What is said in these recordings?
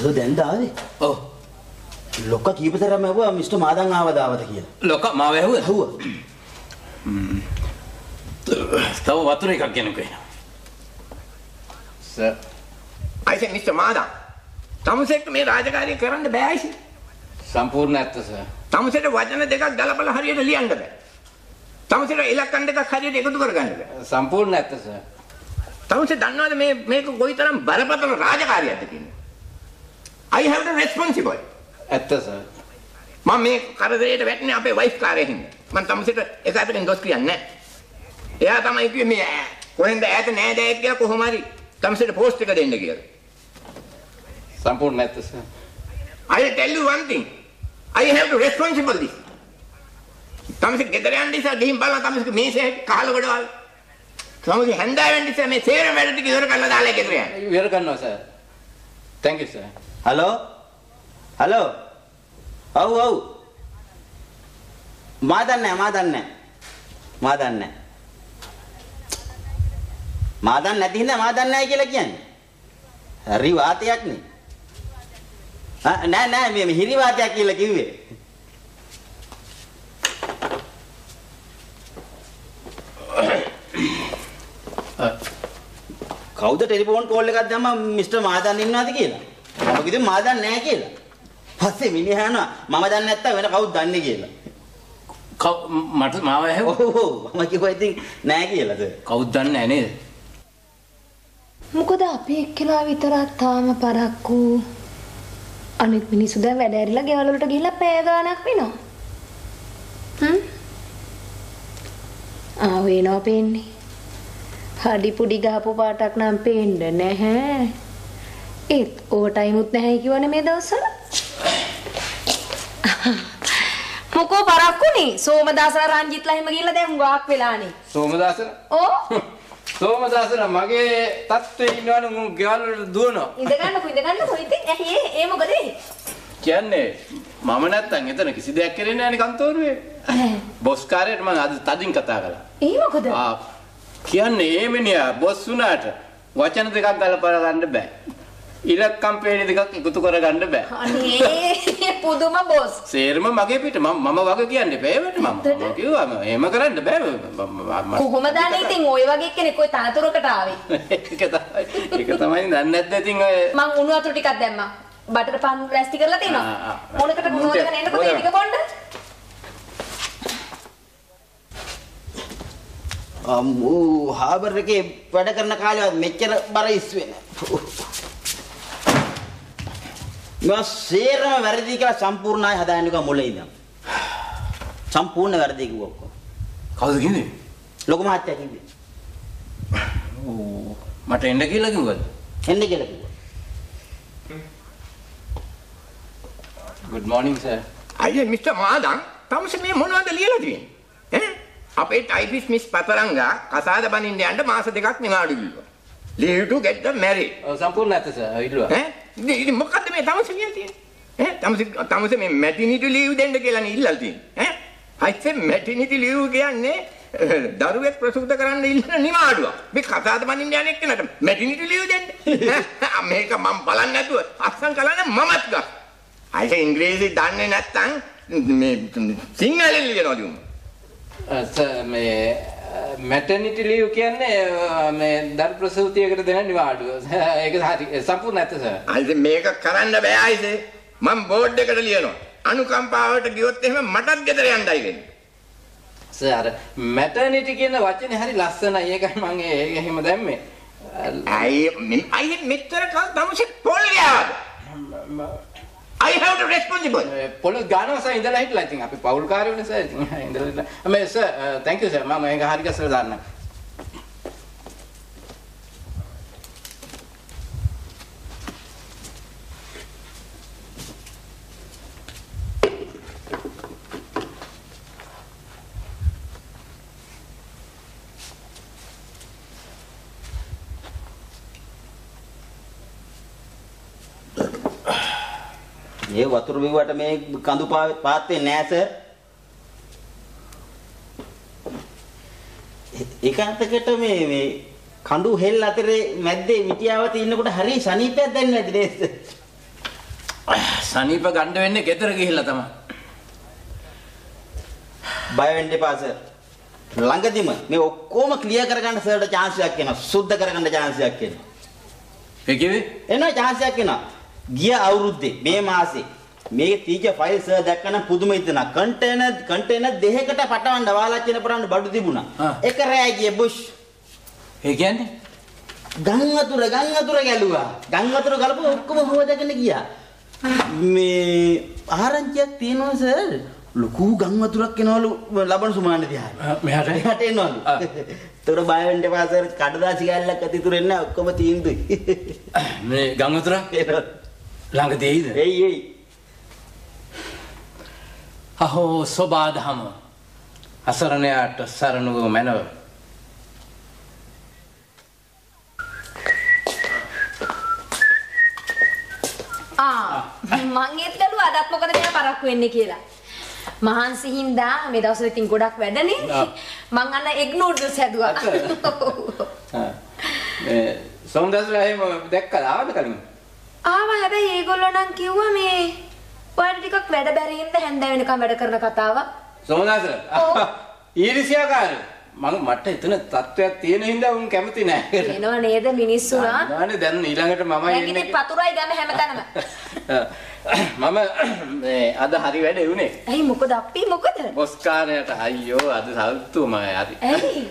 Sir දැන් දාවේ. ඔව්. ලොක්ක කීප සැරයක් මැව්වා මිස්ටර් මාදන් ආවද ආවද කියලා. ලොක මාව ඇහුවද? ඇහුවා. තව වතුර එකක් ගෙනකෝ එනවා. Sir I said Mr. Madam තමුසෙක්ට මේ රාජකාරිය කරන්න බෑ ඇයි? සම්පූර්ණ ඇත්ත සර් තමුසෙට වචන දෙකක් ගලපලා හරියට ලියන්න බෑ. තමුසෙට ඉලක්කම් දෙකක් හරියට එකතු කරගන්න බෑ. සම්පූර්ණ ඇත්ත සර් තමුසේ දන්නවද මේ මේක කොයිතරම් බරපතල රාජකාරියක්ද කියන්නේ? I have the responsible. ඇත්ත සර් මම මේ කරදරේට වැටෙන්නේ අපේ වයිෆ් කාර්යයෙන් හින්දා. මම තමුසෙට එක අතකින් දොස් කියන්නේ නැහැ. එයා තමයි කිව්වේ මේ කොහෙන්ද ඈත නෑ දැයෙක් කියලා කොහොම හරි තමුසෙට පෝස්ට් එක දෙන්න කියලා. සම්පූර්ණ ඇත්ත sir I tell you one thing. I have to responsible this. තමසේ ගෙදර යන්න ඉස්සර ගිහින් බලන්න තමසේ මේසේ කහල ගොඩවල්. තමසේ හැන්දෑවෙන් ඉස්සර මේ සේරම වැඩ ටික ඉවර කරලා දාලා ගෙදර යන්න. ඉවර කරනවා sir thank you sir hello? Hello? ඔව් ඔව්. මා දන්නේ මා දන්නේ මා දන්නේ මා දන්නේ නැති හින්දා මා දන්නේ නැහැ කියලා කියන්නේ. හරි වාතයක් නේ. ආ නෑ නෑ මේ හිරි වාතයක් කියලා කිව්වේ. කවුද ටෙලිෆෝන් කෝල් එකක් දැම්මම මිස්ටර් මාදන් ඉන්නවද කියලා. මම කිව්වේ මාදන් නැහැ කියලා. පස්සේ මිනිහා යනවා මම දන්නේ නැත්තම් වෙන කවුද දන්නේ කියලා. කව් මට මාව ඇහුවා. ඔව් ඔව් මම කිව්වා ඉතින් නැහැ කියලා සර්. කවුද දන්නේ නැහැ නේද? මොකද අපි එක්කලා විතරක් තාම පරක්කු අනිත් මිනිස්සු දැන් වැඩ ඇරිලා ගෙවල් වලට ගිහිල්ලා පැය ගාණක් වෙනවා. හ්ම්? ආ වෙනවා පේන්නේ. හඩි පුඩි ගහපු පාටක් නම් පේන්නේ නැහැ. ඒත් ඕවර් ටයිම් උත් නැහැ කියවනේ මේ දවස්වල. මොකෝ පරක්කුනේ සෝමදාසලා රංජිත්ලා එහෙම ගිහිල්ලා දැන් හුඟක් වෙලානේ. සෝමදාසර ඕ සෝමදාසර මගේ තත්ත්වේ ඉන්නවනේ මම ගෙවල් වලට දුවනවා ඉඳ ගන්නකො ඉඳ ගන්නකො ඉතින් ඇයි ඒ මොකද? කියන්නේ මම නැත්තම් එතන කිසි දෙයක් කරන්නේ නැහැ නේ කන්තෝරුවේ බොස් කාර්යයට මම අද තදින් කතා කළා ඒ මොකද? ආ කියන්නේ ඒ මිනිහා බොස් වුණාට වචන දෙකක් ගලපලා ගන්න බෑ. ඉලක්කම් පේන දෙකක් එකතු කරගන්න බෑ. අනේ පුදුම බොස්. සේරම මගේ පිට මම මම වගේ කියන්න එපා ඒවට මම මම කිව්වා මම එහෙම කරන්න බෑ මම- මම- කොහොමද අනේ ඉතින් ওই වගේ කෙනෙක් ওই තනතුරකට ආවේ? ඒක තමයි ඒක තමයි දන්නේ නැද්ද ඉතින් ඔය මං උණු වතුර ටිකක් දැම්මා. බටර් පාන් රැස්ටි කරලා ආ, තියෙනවා. ආ. මොනකට මොනවද මුන්ට- එන්නකොට ඒ ටික බොන්න? හාබර් එකේ වැඩ කරන කාලෙවත් මෙච්චර බර ඉස්සුවේ නෑ. මම සේරම වැරදි කියලා සම්පූර්ණයි හදාගෙන ඉක මුලින් ඉඳන්. සම්පූර්ණ වැරදි කිව්වා ඔක්කොම. කවුද කිව්වේ? ලොකු මහත්තයා කිව්වේ. ඕ මට එන්න කියලා කිව්වද? එන්න කියලා කිව්වා. good morning sir අයියේ මිස්ටර් මාදන් තමසේ මේ මොනවද ලියලා තියෙන්නේ? ඈ අපේ ටයිපිස් මිස් පතරංගා කසාද බඳින්න යන්න මාස දෙකක් නිවාඩු දීලා. leave to get the married. ඔව් සම්පූර්ණ නැත සර් ඉල්ලුවා ඈ ඉතින් මොකද්ද මේ තමසේ කියලා තියෙන්නේ? ඈ තමසේ තමසේ මේ maternity leave දෙන්න කියලා නේ ඉල්ලලා තියෙන්නේ. ඈ අයිසේ maternity leave කියන්නේ අහ්, දරුවෙක් ප්‍රසූත කරන්න ඉල්ලන නිවාඩුවක්. මේ කසාද බඳින්න යන එක්කනට maternity leave දෙන්න. මේක මම බලන්නේ නැතුව අස්සම් කලන්නේ මමත් ගා. අයිසේ ඉංග්‍රීසි දන්නේ නැත්තම් මේ සිංහලෙන් ලියනවා දියුම. මේ මැටර්නිටි ලීව් කියන්නේ මේ දරු ප්‍රසූතියකට දෙන නිවාඩුව ඒක හරි සම්පූර්ණ නැත සර් අයිසේ මේක කරන්න බෑ අයිසේ. මම බෝඩ් එකට ලියනවා. අනුකම්පාවට ගියොත් එහෙම මටත් ගෙදර යන්නයි වෙන්නේ. සර් මැටර්නිටි කියන වචනේ හරි ලස්සනයි ඒකයි මම ඒක එහෙම දැම්මේ අයියේ මෙච්චර කල් තමසේ පොල් ගෑවද? I have to responsible. පොළොස් ගානවා සර් ඉඳලා හිටලා. ඉතින් අපි පෞල් කාර්යවනේ සර් ඉතින් ඉඳලා හිටලා. මේ sir uh, thank you sir මම ඒක හරි ගස්සලා දාන්නම්. මේ වතුර බිව්වට මේ කඳු පා- පාත්තේ නෑ සර්. ඒකාන්තකට මේ මේ කඳු හෙල් අතරේ මැද්දේ මිටියාවත ඉන්නකොට හරි සනීපයක් දැනෙන්නේ නැති නේද? සනීප ගණ්ඩ වෙන්නේ ගෙදර ගිහිල්ලා තමයි. බය වෙන්න එපා සර්. ළඟදිම මේ ඔක්කොම ක්ලියර් කරගන්න සර්ට chance එකක් එනවා. සුද්ධ කරගන්න chance එකක් එනවා. ඒ කිව්වේ? එනවා chance එකක් එනවා. ගිය අවුරුද්දේ මේ මාසේ මේ ටීචර් ෆයිල් සර් දැක්කම පුදුම හිතෙනවා. කන්ටේනර් කන්ටේනර් දෙකකට පටවන්න වාලච්චින පුරන්න බඩු තිබුණා. එක රෑ ගියේ බුෂ් ඒ කියන්නේ? ගම් වතුර ගම් වතුර ගැලුවා. ගම් වතුර ගලපුව ඔක්කොම හොදගෙන ගියා. මේ ආරංචියක් තියෙනවා සර්. ලොකු ගම් වතුරක් එනවලු ලබන සුමාන දිහා. මෙහාට? එහාට එනවලු. ඒතර බය වෙන්න එපා සර්. කඩදාසි ගැල්ලක් අතිතුරෙන්නේ. ඔක්කොම තීන්දුයි. මේ ගම් වතුර එනවා. ළඟ දෙයිද? එයි එයි. අහෝ සෝබාදහම. අසරණයාට සරණුව මැනව. ආ මං ඒත් බැලුවා අදත් මොකද මෙයා පරක්කු වෙන්නේ කියලා. මහන්සි හින්දා මේ දවස්වල ඉතින් ගොඩක් වැඩනේ. මං අන්න එග් නූඩ්ල්ස් හැදුවා. මේ සෝමදාසලා එහෙම දැක්කද ආවද කලින්? ආවා හැබැයි ඒගොල්ලෝ නම් කිව්වා මේ ඔයාලට ටිකක් වැඩ බැරි හින්දා හැන්ද වෙනකම් වැඩ කරන කතාවක්. සෝමදාසලා ඔව්. ඊර්ෂ්‍යාකාරය. මම මට එතන තත්ත්වයක් තියෙන හින්දා උන් කැමති නෑ. එනවා නේද මිනිස්සුලා? අනේ දැන් ඊළඟට මම දැන් ඉතින් පතුරයි ගම හැමතැනම. මම මේ අද හරි වැඩේ උනේ. ඇයි මොකද අපි මොකද? බොස්කාරයට අයියෝ අද සල්තුමයි හරි. ඇයි?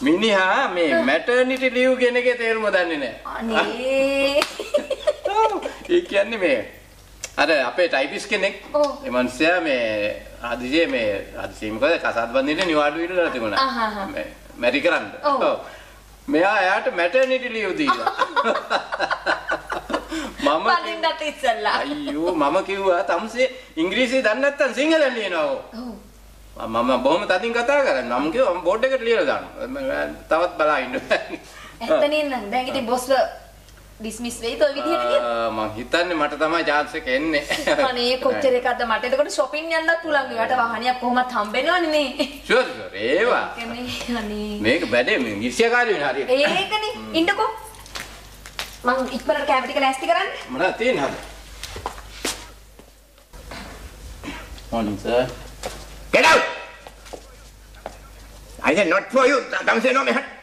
මිනිහා මේ මැටර්නිටි ලීව් එකේ තේරුම දන්නේ නැහැ. අනේ. ඒ කියන්නේ මේ අර අපේ ටයිපිස් කෙනෙක්. ඒ මනුස්සයා මේ හදිසියේ මේ හදිසියේ මොකද කසාද බඳින්න නිවාඩු ඉල්ලලා තිබුණා. මැරි කරන්න. ඔව්. මෙයා එයාට මැටර්නිටි ලීව් දීලා. මම පදින්නත් ඉස්සල්ලා. අයියෝ මම කිව්වා තමුසේ ඉංග්‍රීසි දන්නේ නැත්නම් සිංහලෙන් ලියනවා. ඔව්. මම බොහොම තදින් කතා කරන්නේ. මම කිව්වා මම බෝඩ් එකට ලියලා දානවා. තවත් බලා ඉන්න. ඇත්තනේ නම් දැන් ඉතින් බොස්ල ඩිස්මිස් වෙයිද ඔය විදිහට? ආ, මං හිතන්නේ මට තමයි chance එක එන්නේ. අනේ කොච්චර එකක්ද මට එතකොට shopping යන්නත් පුළුවන්. ඒකට වාහනයක් කොහොමත් හම්බෙනවනේ නේ. ෂුවර් ෂුවර් ඒවා. මේක බැඩේ මේ ඉර්ෂ්‍යාකාරී වෙන හරියට. ඒකනේ ඉන්නකෝ. මං ඉක්මනට කැමරා ටික ලෑස්ති කරන්න. මොනවද තියෙන්නේ හද? Morning sir. Get out! I said not for you. තමසේ නෝ මෙහට.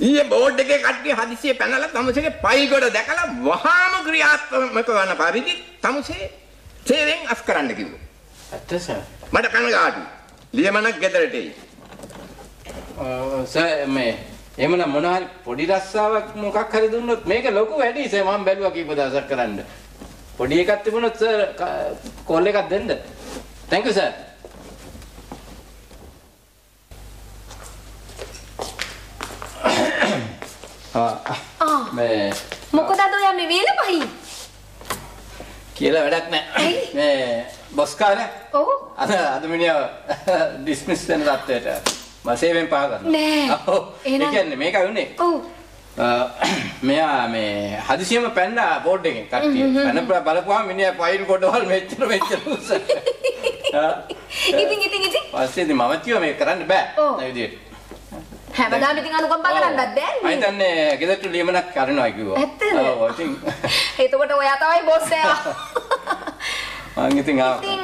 ඊයේ බෝඩ් එකේ කට්ටිය හදිසියෙ පැනලා තමසේගේ කොට දැකලා වහාම ක්‍රියාත්මක වන පරිදි තමසේ සේවෙන් අස් කරන්න කිව්වා. ඇත්ත සර්. මට කනගාටුයි. ලියමනක් ගෙදරට එයි. සර් මේ එහෙමනම් මොන හරි පොඩි රස්සාවක් මොකක් හරි දුන්නොත් මේක ලොකු වැඩි සර් මම බැලුවා කීප දවසක් කරන්න. පොඩි එකක් තිබුණොත් සර් කෝල් එකක් දෙන්න. Thank you sir. ආ ආ මේ මොකද අද ඔයා මේ වේල පහින්? කියලා වැඩක් නැහැ. මේ බොස් කාර්ය ඔව්. අද අද මිනිහා ඩිස්මිස් වෙන තත්ත්වයට මම සේවෙන් පහ කරනවා. නෑ. ඔව්. ඒ කියන්නේ මේකයි උනේ. ඔව්. මෙයා මේ හදිසියෙම පැන්නා බෝඩ් එකෙන් කට්ටිය. පැන බලපුවාම මිනිහා ෆයිල් කොටවල් මෙච්චර මෙච්චර උස. ආ. ඉතින් ඉතින් ඉතින් පස්සේ ඉතින් මම කිව්වා මේක කරන්න බෑ. ඒ විදිහට. හැමදාම ඉතින් අනුකම්පා කරන්නත් මම බෑනේ. හිතන්නේ ගෙදරට ලියමනක් කරනවා කිව්වා. ඇත්තද? ඔව්. ඉතින් එතකොට ඔයා තමයි බොස් එයා. මං ඉතින් ආවා. ඉතින්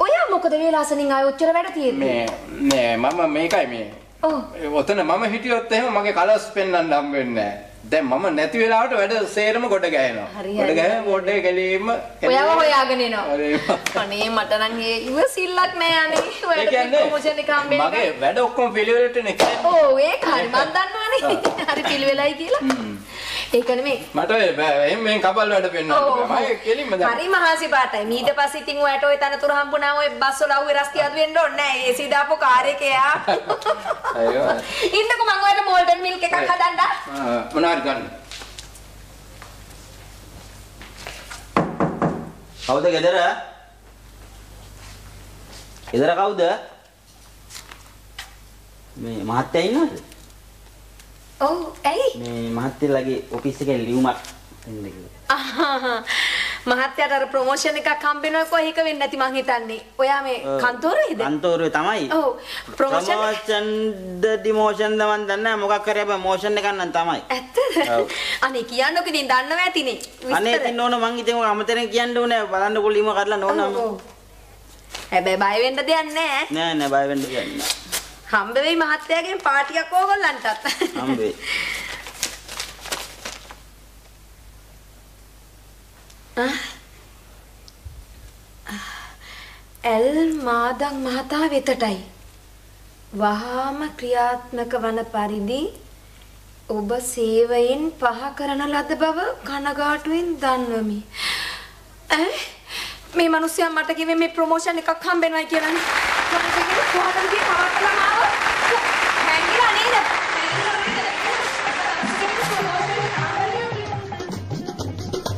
ඔයා මොකද වේලාසනින් ආයෙ ඔච්චර වැඩ තියෙන්නේ? මේ නෑ මම මේකයි මේ ඔව්. ඔතන මම හිටියොත් එහෙම මගේ කලර්ස් පෙන්වන්න හම්බ වෙන්නේ නැහැ. දැන් මම නැති වෙලාවට වැඩ සේරම ගොඩ ගහනවා. හරි, ගොඩ බෝඩ් එක ගැලීම ඔයාව හොයාගෙන එනවා. අනේ මට නම් ඒ ඉවසිල්ලක් නෑ අනේ. ඔයාලට ප්‍රොමෝෂන් එක හම්බෙන්න. මගේ වැඩ ඔක්කොම පිළිවෙලටනේ. ඔව් ඒක හරි මන් දන්නවනේ. හරි පිළිවෙලයි කියලා. ඒක නෙමෙයි. මට එහෙම මෙහෙන් කපල් වැඩ පෙන්වන්න බෑ. මගේ කෙලින්ම දැන් හරි මහසි පාටයි. ඊට පස්සේ ඉතින් ඔයාට ওই තනතුර හම්බුනාම ඔය බස් වල අහුවේ රස්තිය අදු වෙන්න ඕනේ නෑ. ඒ සීදාපු කාර් එකේ යා. අයියෝ. ඉන්නකෝ මම ඔයාලට මෝල්ටන් මිල්ක් එකක් හදන්න. ආ, මොනවාරි ගන්න. කවුද ගෙදර? ගෙදර කවුද? මේ මහත්තයා ඉන්නවද? ඔව් ඇයි? මේ මහත්තයාගේ ඔෆිස් එකේ ලියුමක් දෙන්න කියලා. මහත්තයාට අර ප්‍රොමෝෂන් එකක් හම්බෙනවා කොහේ එක වෙන්නේ නැති මං හිතන්නේ. ඔයා මේ කන්තෝරේද? කන්තෝරුවේ තමයි. ඔව්. ප්‍රොමෝෂන් ප්‍රොමෝෂන් ද ඩිමෝෂන් ද මන් දන්නේ නැහැ මොකක් කරේ හැබැයි මෝෂන් එකක් නම් තමයි. ඇත්තද? ඔව්. අනේ කියන්නකෝ ඉතින් දන්නවා ඇතිනේ. අනේ. ඉතින් ඕන මං ඉතින් ඔය අමතෙන් කියන්න ඕනේ බලන්න කොල්ලීම කඩලා නෝන. හැබැයි බය වෙන්න දෙයක් නැහැ. නෑ නෑ බය වෙන්න දෙයක් නෑ. හම්බ වෙයි මහත්තයාගෙන් පාටියක් ඕගොල්ලන්ටත්. හම්බෙයි. එල් මාදන් මහතා වෙතටයි. වහාම ක්‍රියාත්මක වන පරිදි ඔබ සේවයෙන් පහ කරන ලද බව කනගාටුවෙන් දන්වමි. ඈ මේ මිනිස්සයා මට කිව්වේ මේ ප්‍රොමෝෂන් එකක් හම්බෙනවා කියලානේ. මට කිව්වේ කොහොමද මේ